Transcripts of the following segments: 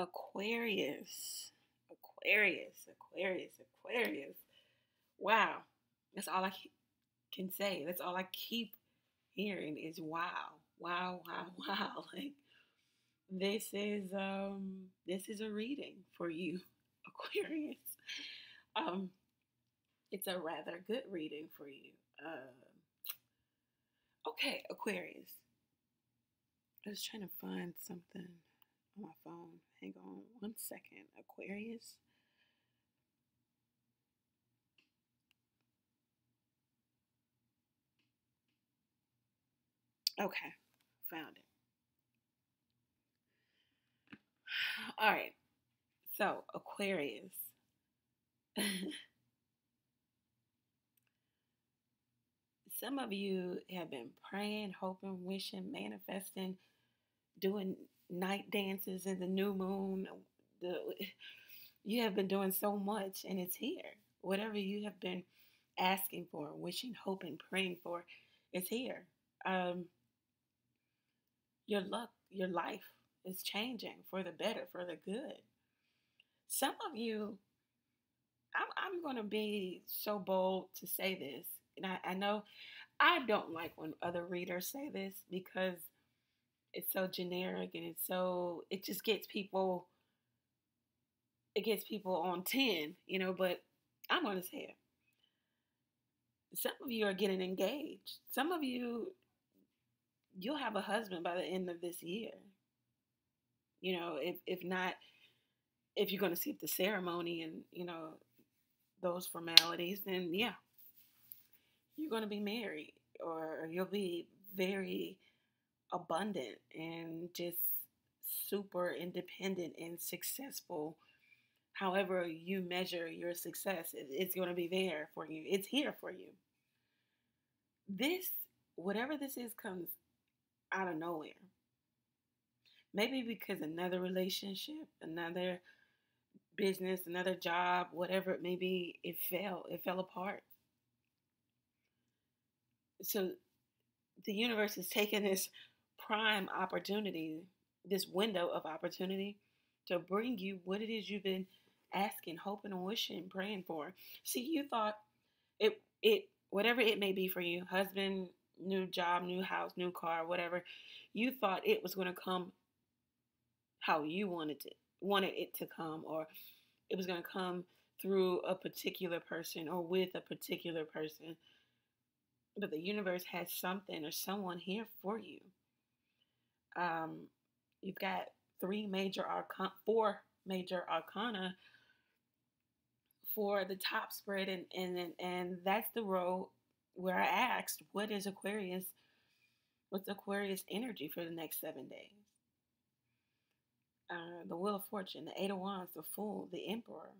Aquarius. Aquarius, Aquarius, Aquarius. Wow. That's all I can say. That's all I keep hearing is wow. Wow, wow, wow. Like this is um this is a reading for you, Aquarius. Um it's a rather good reading for you. Uh, okay, Aquarius. I was trying to find something my phone. Hang on one second. Aquarius. Okay, found it. All right. So, Aquarius. Some of you have been praying, hoping, wishing, manifesting, doing night dances in the new moon. The, you have been doing so much, and it's here. Whatever you have been asking for, wishing, hoping, praying for, is here. Um, your luck, your life is changing for the better, for the good. Some of you, I'm, I'm going to be so bold to say this. And I, I know I don't like when other readers say this because it's so generic and it's so, it just gets people, it gets people on 10, you know, but I'm going to say it. Some of you are getting engaged. Some of you, you'll have a husband by the end of this year. You know, if if not, if you're going to skip the ceremony and you know those formalities, then yeah, you're going to be married, or you'll be very abundant and just super independent and successful. However, you measure your success, it's going to be there for you. It's here for you. This, whatever this is, comes out of nowhere. Maybe because another relationship, another business, another job, whatever it may be, it fell. It fell apart. So the universe is taking this prime opportunity, this window of opportunity to bring you what it is you've been asking, hoping, and wishing, praying for. See, you thought it it whatever it may be for you, husband, new job, new house, new car, whatever, you thought it was going to come how you wanted it wanted it to come or it was going to come through a particular person or with a particular person but the universe has something or someone here for you um, you've got three major arcana four major arcana for the top spread and and and that's the row where i asked what is aquarius what's aquarius energy for the next seven days uh, the Wheel of Fortune, the Eight of Wands, the Fool, the Emperor,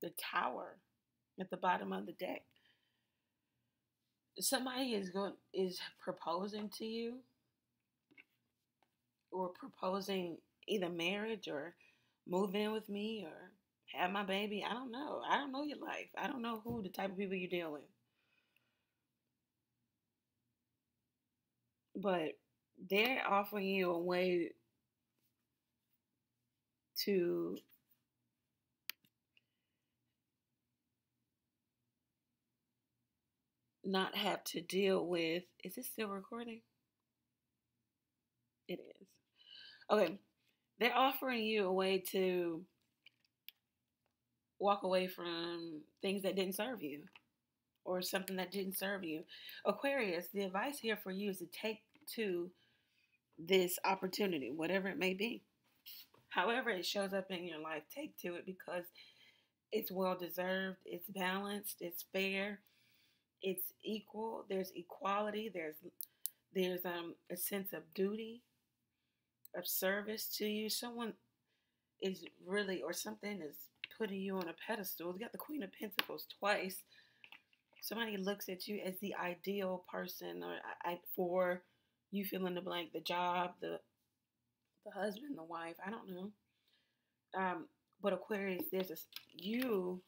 the Tower at the bottom of the deck. Somebody is going is proposing to you, or proposing either marriage or move in with me or have my baby. I don't know. I don't know your life. I don't know who the type of people you deal with. But they're offering you a way to not have to deal with is this still recording? It is. Okay. They're offering you a way to walk away from things that didn't serve you or something that didn't serve you. Aquarius, the advice here for you is to take to this opportunity, whatever it may be however it shows up in your life, take to it because it's well deserved, it's balanced, it's fair, it's equal, there's equality, there's there's um a sense of duty, of service to you. Someone is really or something is putting you on a pedestal. You got the Queen of Pentacles twice. Somebody looks at you as the ideal person or I, for you fill in the blank, the job, the the husband, the wife, I don't know. Um, but Aquarius, there's a you.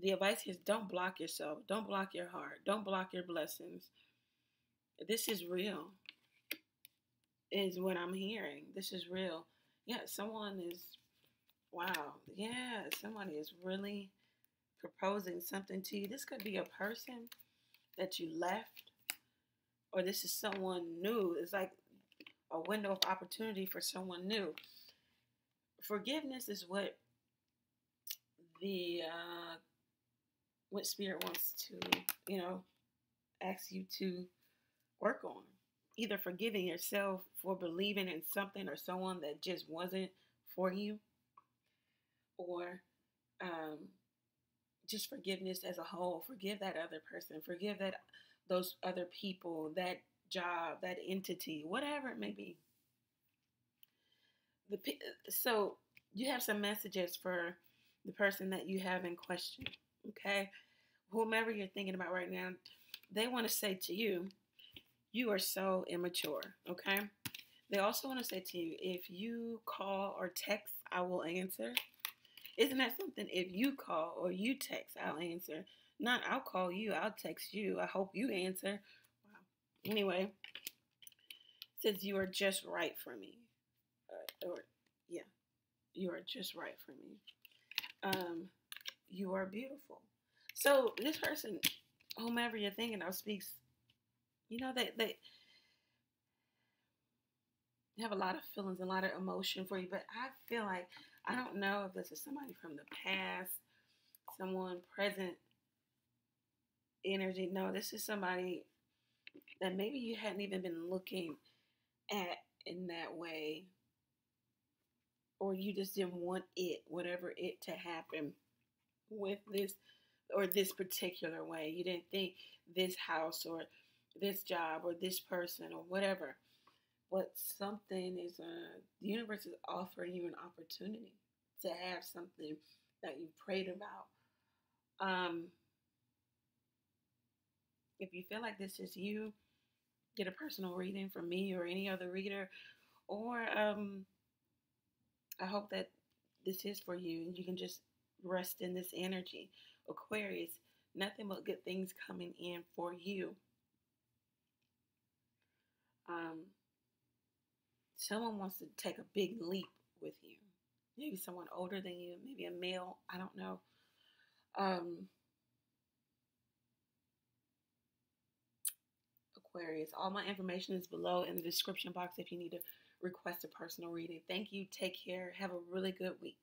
The advice is don't block yourself. Don't block your heart. Don't block your blessings. This is real. Is what I'm hearing. This is real. Yeah, someone is, wow, yeah, somebody is really proposing something to you. This could be a person that you left, or this is someone new. It's like a window of opportunity for someone new. Forgiveness is what the uh, what spirit wants to, you know, ask you to work on. Either forgiving yourself for believing in something or someone that just wasn't for you, or um, just forgiveness as a whole. Forgive that other person. Forgive that those other people, that job, that entity, whatever it may be. The so you have some messages for the person that you have in question. Okay, whomever you're thinking about right now, they want to say to you, you are so immature. Okay. They also want to say to you, if you call or text, I will answer. Isn't that something? If you call or you text, I'll answer. Not I'll call you, I'll text you. I hope you answer. Wow. Anyway, says you are just right for me. Uh, or yeah, you are just right for me. Um, you are beautiful. So this person, whomever you're thinking of, speaks. You know they they have a lot of feelings, a lot of emotion for you. But I feel like I don't know if this is somebody from the past, someone present energy. No, this is somebody that maybe you hadn't even been looking at in that way. Or you just didn't want it, whatever it to happen with this or this particular way. You didn't think this house or this job or this person or whatever but something is uh, the universe is offering you an opportunity to have something that you prayed about. Um, if you feel like this is you, get a personal reading from me or any other reader, or um, I hope that this is for you and you can just rest in this energy. Aquarius, nothing but good things coming in for you. Um, someone wants to take a big leap with you. Maybe someone older than you, maybe a male, I don't know. Um, Aquarius, all my information is below in the description box if you need to request a personal reading. Thank you. Take care. Have a really good week.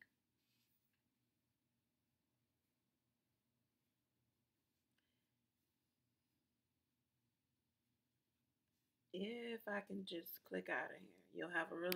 If I can just click out of here, you'll have a really